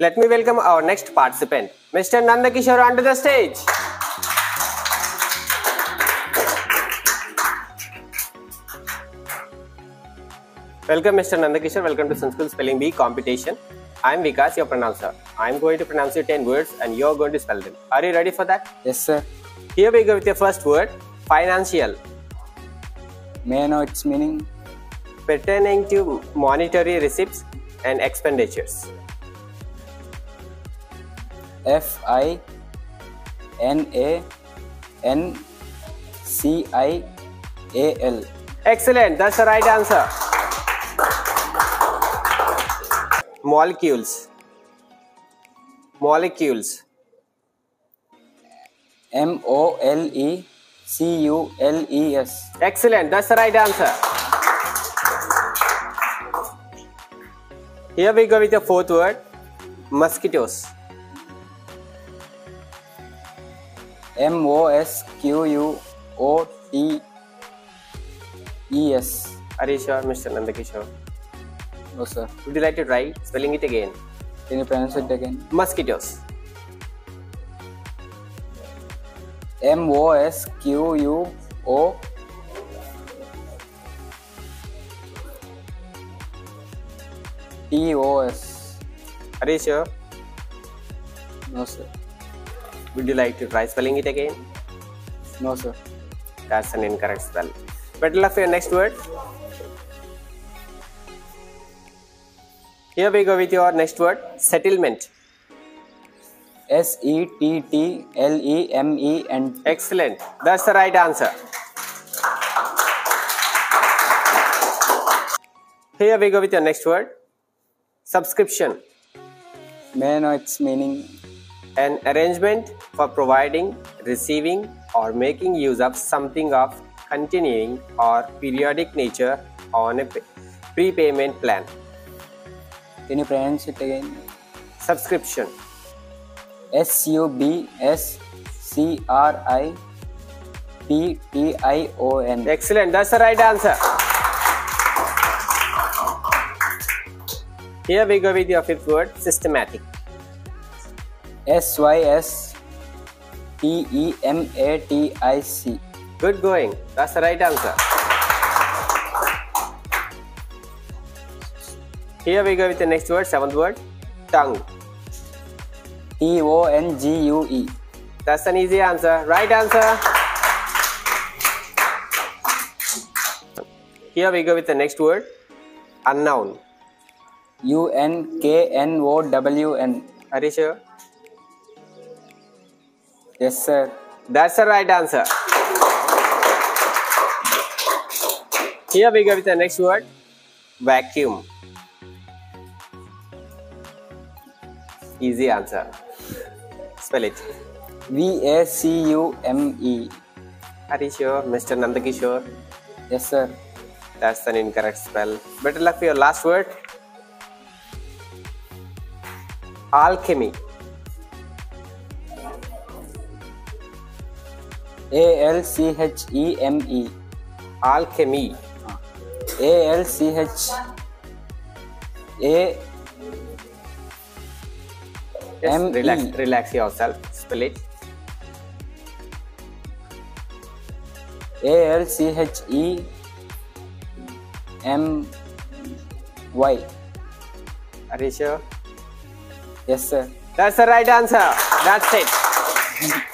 Let me welcome our next participant, Mr. Nanda Kishore, onto the stage. Welcome, Mr. Nanda Kishore. Welcome to Sanskrit Spelling Bee competition. I am Vikas, your pronouncer. I am going to pronounce you 10 words and you are going to spell them. Are you ready for that? Yes, sir. Here we go with your first word financial, May I know its meaning? pertaining to monetary receipts and expenditures. F I N A N C I A L. Excellent, that's the right answer. Molecules. Molecules. M O L E C U L E S. Excellent, that's the right answer. Here we go with the fourth word mosquitoes. M O S Q U O T E S. Are you sure, Mr. Nanda Kishore? No, sir. Would you like to try spelling it again? Can you pronounce it again? Mosquitoes. M O S Q U O T O S. Are you sure? No, sir. Would you like to try spelling it again? No, sir. That's an incorrect spell. Better luck for your next word. Here we go with your next word settlement. S E T T L E M E N Excellent. That's the right answer. Here we go with your next word subscription. May I know its meaning? An arrangement for providing, receiving, or making use of something of continuing or periodic nature on a prepayment plan. Can you pronounce it again? Subscription. S U B S C R I P T I O N. Excellent. That's the right answer. Here we go with your fifth word systematic. S Y S T E M A T I C. Good going. That's the right answer. Here we go with the next word, seventh word, tongue. T O N G U E. That's an easy answer. Right answer. Here we go with the next word, unknown. U N K N O W N. Are you sure? Yes, sir. That's the right answer. Here we go with the next word, vacuum. Easy answer. Spell it. V A C U M E. Are you sure, Mr. Nanda Kishore? Yes, sir. That's an incorrect spell. Better luck for your last word. Alchemy. A L C H E M E. Alchemy. A L C H A M-E. relax, relax yourself. Spell it. A L C H E M Y. Are you sure? Yes, sir. That's the right answer. That's it.